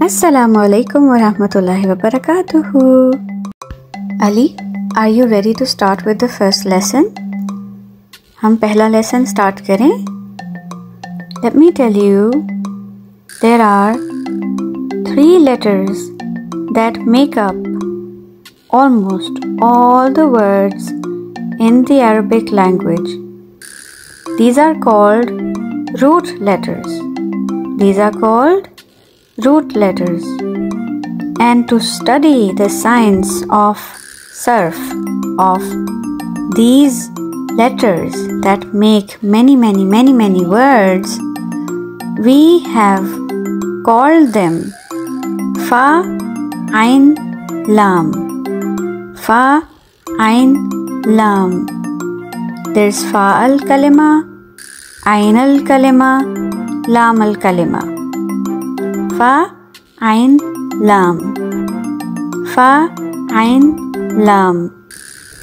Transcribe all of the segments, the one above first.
Assalamu alaikum wa rahmatullahi wa barakatuhu. Ali, are you ready to start with the first lesson? हम पहला lesson start करें Let me tell you, there are three letters that make up almost all the words in the Arabic language. These are called root letters. These are called root letters. And to study the science of sarf of these letters that make many, many, many, many words, we have called them Fa, Ain, Lam. Fa, Ain, Lam. There's Fa al Kalima, Ain al Kalima, Lam al Kalima. Fa, Ain, Lam. Fa, Ain, Lam.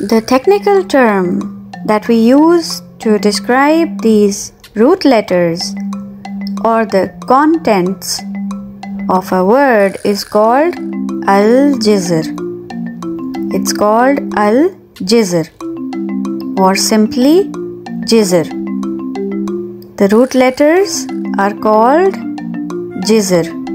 The technical term that we use to describe these root letters or the contents of a word is called al jizr. It's called al jizr or simply jizr. The root letters are called jizr.